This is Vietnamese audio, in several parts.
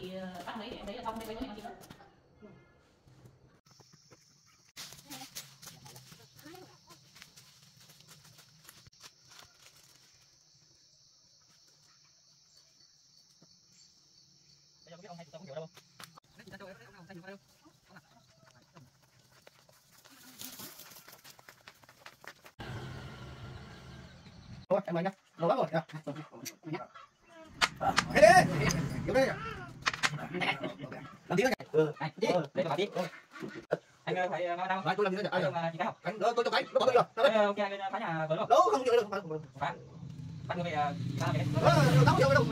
chị ờ, bắt lấy đấy là tăng mấy mấy anh chị Bây giờ không biết ông hay tôi không hiểu đâu. Không chị ta cho em, ông hay hiểu đâu. Thôi, em mời nhá. Lâu lắm rồi. Dạ. Nhá. Ờ, Cái đi. Vô đây tí nữa nhỉ? Ừ. Này, ừ, tí. Anh ờ, ờ, vào đâu? Rồi, tôi làm nữa nhỉ? Anh À, ờ, chị cáo. Cánh, đó, tôi cho cái, nó bỏ tôi rồi. Đâu ờ, ok, anh phá nhà vợ đâu? Đâu, không chịu được, không phải. Phá. Bắt người về ờ, phá về. Ờ, không chịu đâu.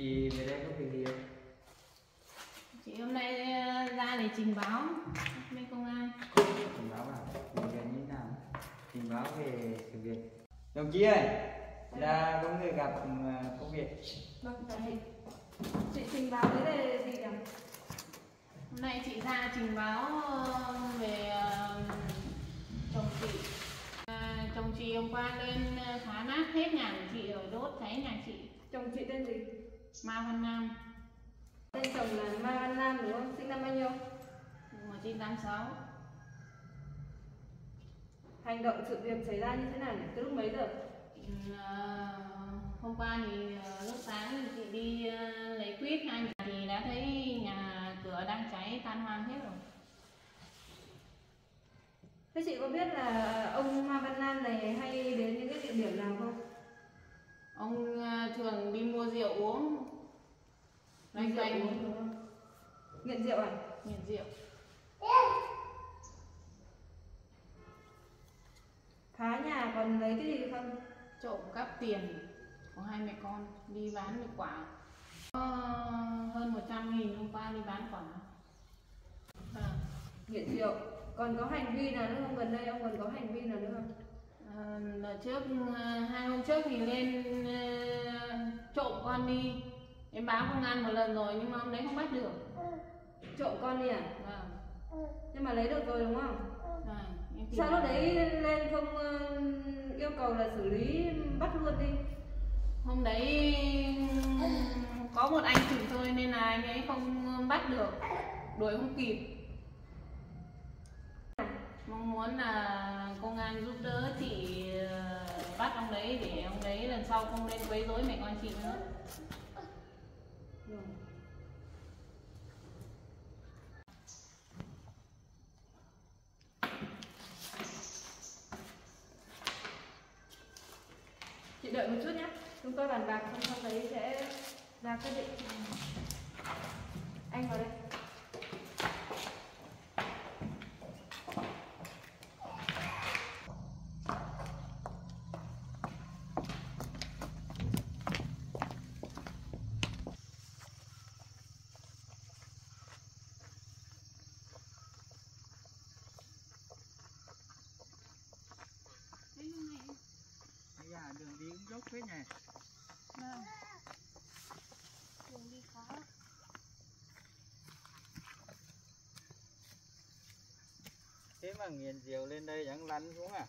Chị về đây có việc gì không? chị hôm nay ờ, ra để trình báo với công an Trình báo à? Trình về như thế nào? Trình báo về sự việc. Đồng chí ơi, là có người gặp ờ, công việc. Vâng, chào chị. Chị trình báo vấn đề gì nhỉ? hôm nay chị ra trình báo ờ, về ờ, chồng chị À, chồng chị hôm qua lên phá nát hết nhà của chị rồi đốt cháy nhà chị Chồng chị tên gì? Ma Văn Nam Tên chồng là Ma Văn Nam đúng không? Sinh năm bao nhiêu? 1986 Hành động sự việc xảy ra như thế nào nhỉ? Từ lúc mấy giờ? Ừ, ờ, hôm qua thì ờ, lúc sáng thì chị đi ờ, lấy quýt hai nhà thì đã thấy nhà cửa đang cháy tan hoang hết rồi Thế chị có biết là ông Ma Văn Nam này hay đến những cái địa điểm nào không? Ông ờ, thường đi mua rượu uống loanh Rượu quanh uống không? Nghiện rượu à? nghiện rượu Phá nhà còn lấy cái gì không? trộm cắp tiền của hai mẹ con đi bán được quả Có hơn 100 nghìn hôm qua đi bán quả à, Nghiện rượu. Còn có hành vi nào nữa không? Gần đây ông còn có hành vi nào nữa không? Đợt trước ờ, hai hôm trước thì lên ờ, trộm con đi em báo công an một lần rồi nhưng mà ông đấy không bắt được Trộm con đi à? vâng Nhưng mà lấy được rồi đúng không? tìm Sao lúc đấy lên không ờ, yêu cầu là xử lý bắt luôn đi? hôm đấy có một anh chửi thôi nên là anh ấy không bắt được đuổi không kịp mong muốn là công an giúp đỡ chị ờ, bắt ông đấy để ông đấy lần sau không nên quấy rối mẹ con chị nữa Chị đợi một chút nhé. Chúng tôi bàn bạc xong sau đấy sẽ ra quyết định. Anh vào đây. Bây giờ đường đi cũng dốc hết này mà nghiền rượu lên đây chẳng lăn xuống à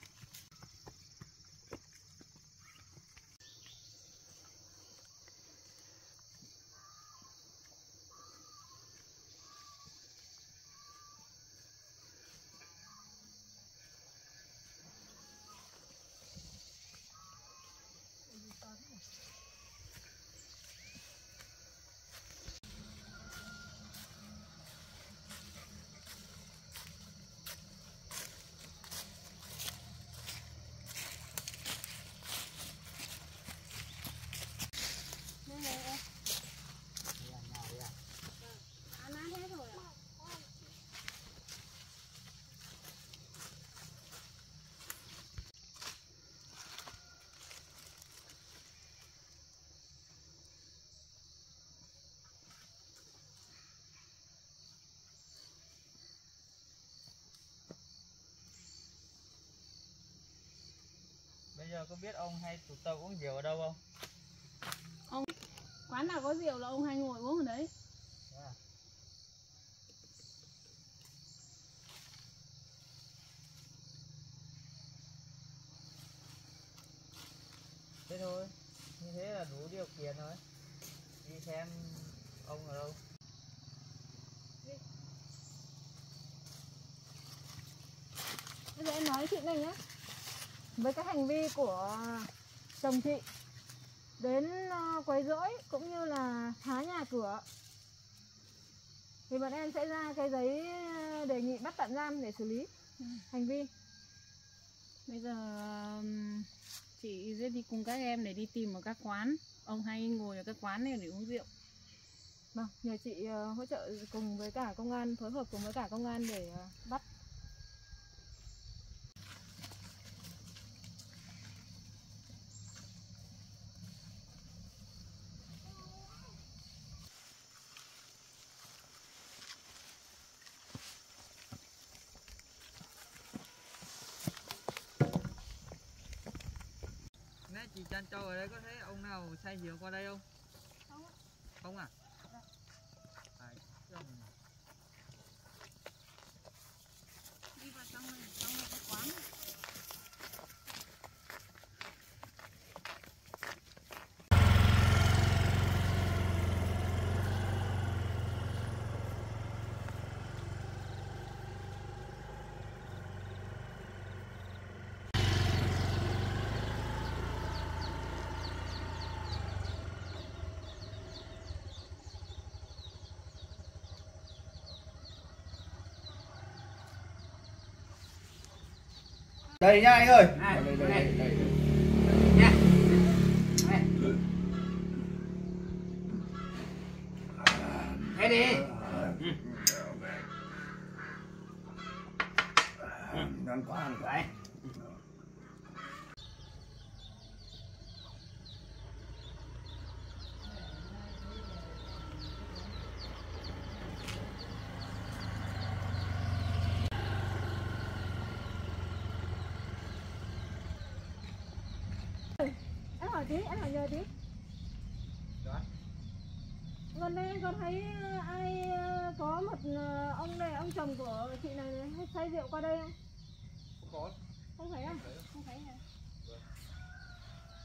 bây giờ có biết ông hay tụ tập uống rượu ở đâu không? Quán nào có rượu là ông hay ngồi uống ở đấy. À. thế thôi như thế là đủ điều kiện rồi. Đi xem ông ở đâu. Bây giờ em nói chị này nhé Với cái hành vi của chồng chị Đến ờ, quấy rỗi cũng như là phá nhà cửa Thì bọn em sẽ ra cái giấy ờ, đề nghị bắt tạm giam để xử lý hành vi. Bây giờ chị sẽ đi cùng các em để đi tìm ở các quán. Ông hay ngồi ở các quán này để uống rượu. Vâng, nhờ chị ờ, hỗ trợ cùng với cả công an, phối hợp cùng với cả công an để bắt chị chăn trâu ở đây có thấy ông nào say rượu qua đây không Không ạ. không à chứ ông nào. đi vào trong này trong này cái quán này đây nha anh ơi đây đây đây đây thế đi ngon quá ăn cái Em hỏi tí, em hỏi nhờ tí Đó. Gần đây con thấy ờ, ai ờ, có một ờ, ông này, ông chồng của chị này hay say rượu qua đây không? có. Không thấy à? không thấy hả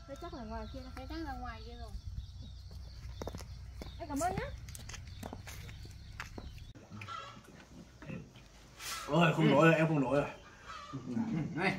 Thế chắc là ngoài kia. Thế chắc là ngoài kia rồi. Em cảm ơn nhé ôi không nổi rồi em không nổi rồi. Này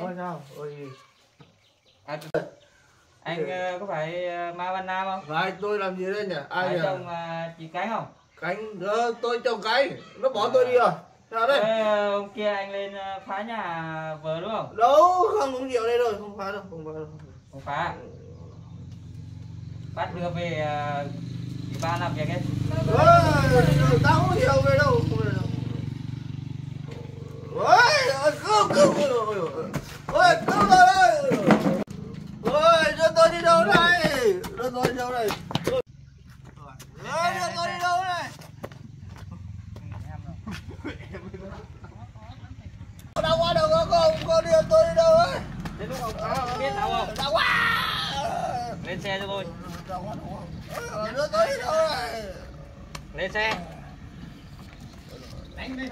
Ờ. sao ôi à, anh ờ, có phải ờ, ma văn nam không Phải tôi làm gì đây nhỉ? Ai phải nhỉ? chồng ờ, chị cánh không Cánh, ờ, tôi trồng cánh. Nó bỏ tôi đi rồi. Sao đây? Ờ, hôm kia anh lên phá nhà vợ đúng không Đâu, không uống rượu đây rồi. Không phải đâu, không phải đâu. không phá bắt đưa về ờ, chị ba làm việc ấy Ê, tao không hiểu về đâu. Không về đâu. Ôi, cứu, cứu. Ôi, cứu tôi ơi. Ôi, đưa tôi đi đâu đây? Đưa tôi đi đâu đây? Ôi, đưa tôi đi đâu đây? Đau quá đâu có không? Con đưa tôi đi đâu ấy? thế lúc ông phá ông biết đau không Đau quá. lên xe cho tôi Đau quá, đau quá. Ôi, Đưa tôi đi đâu đây? lên xe Đưa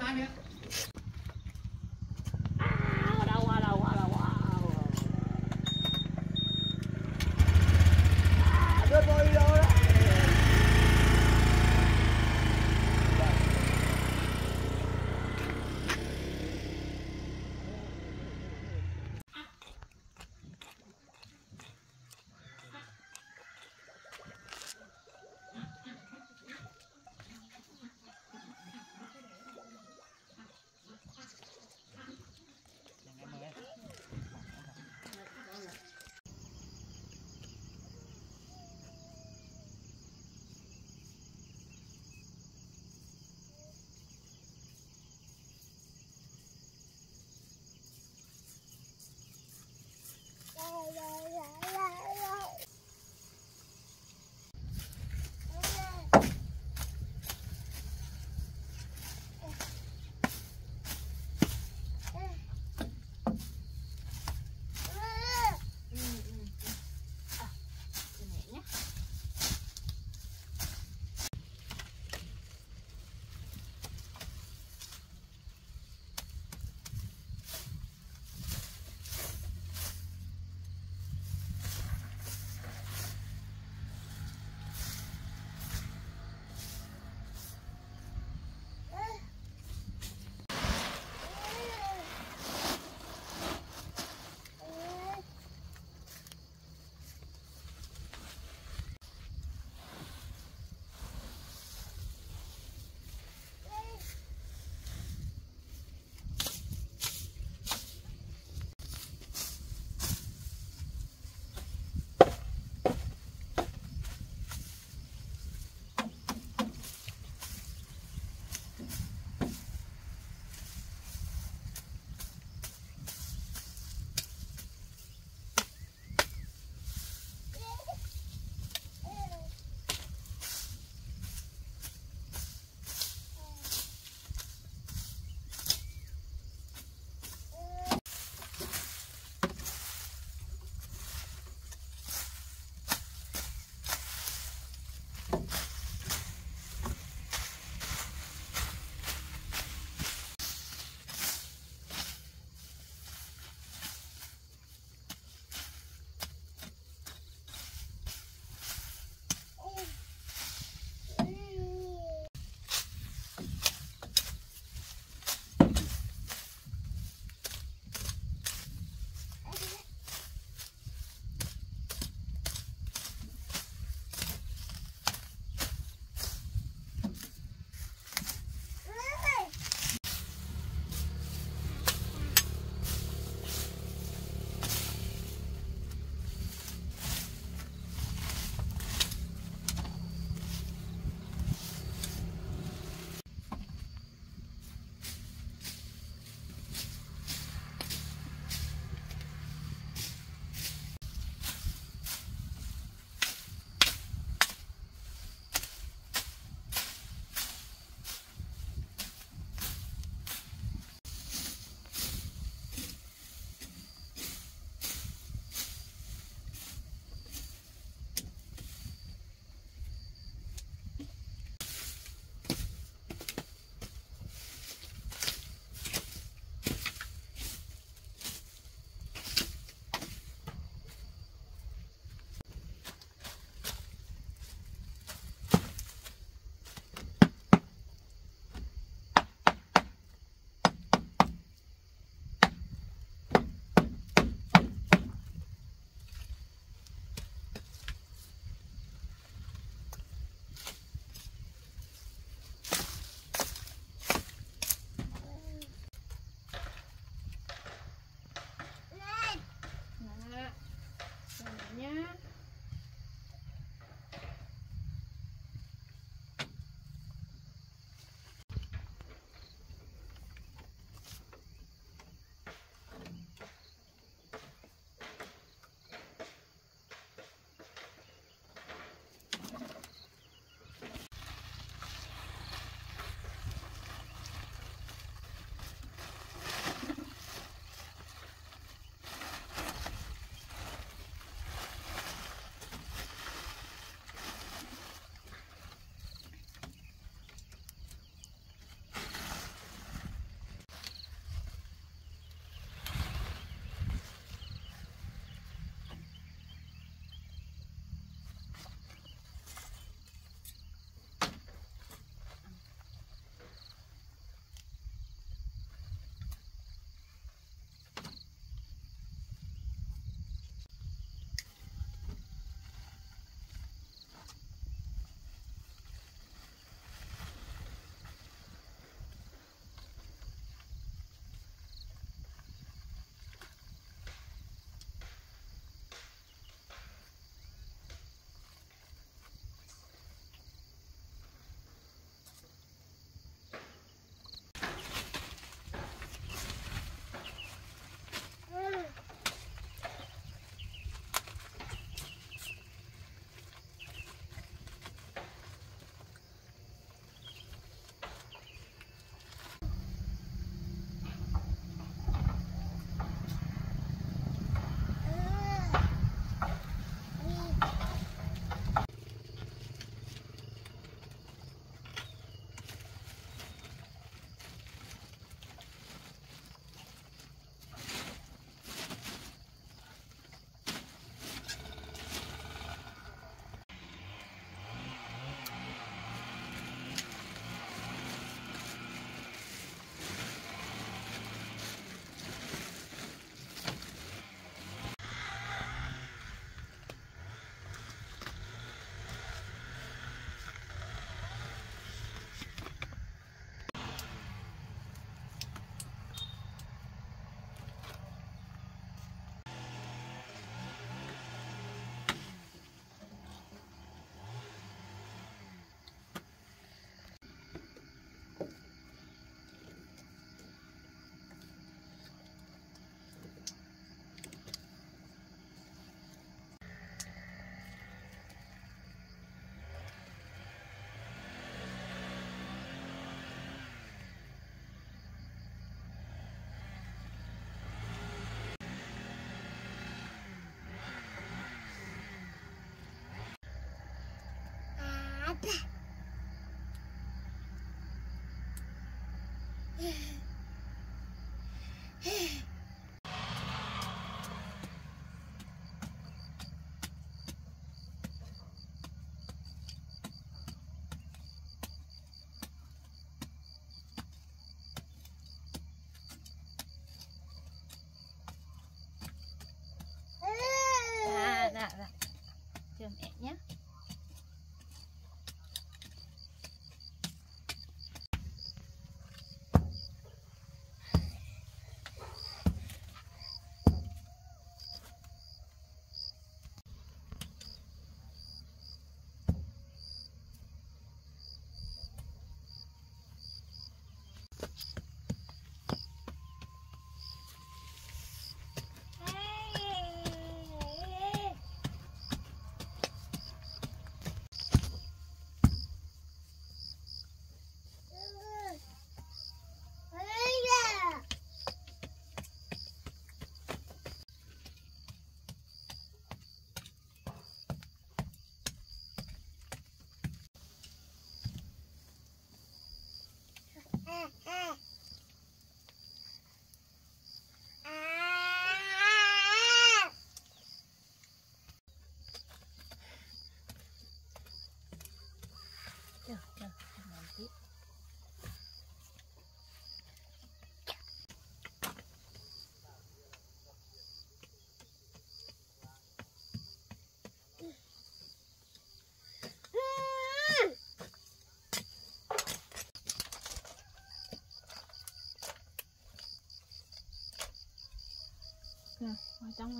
Papa.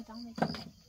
Vào trong, vào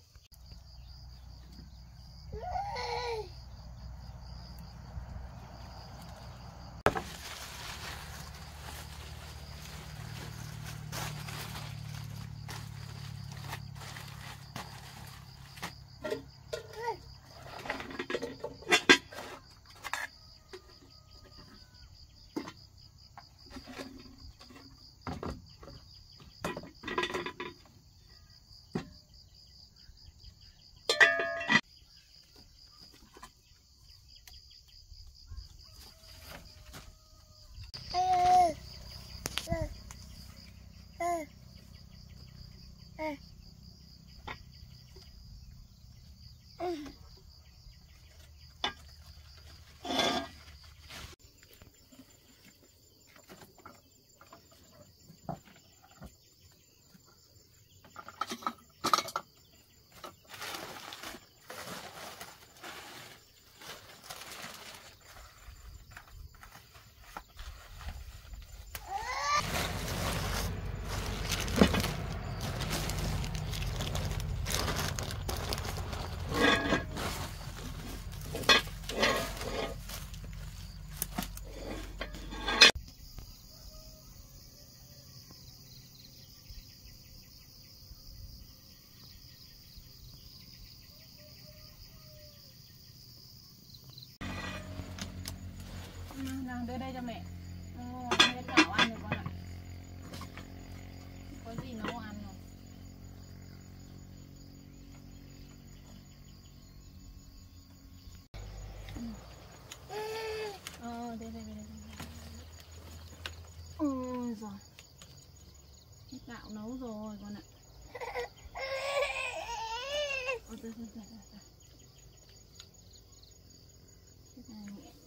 đây cho mẹ. Ồ, hết gạo ăn rồi con ạ? Có gì nấu ăn rồi Ờ, đây đây đây đây Ôi giời. Hết gạo nấu rồi con ạ. Ôi, này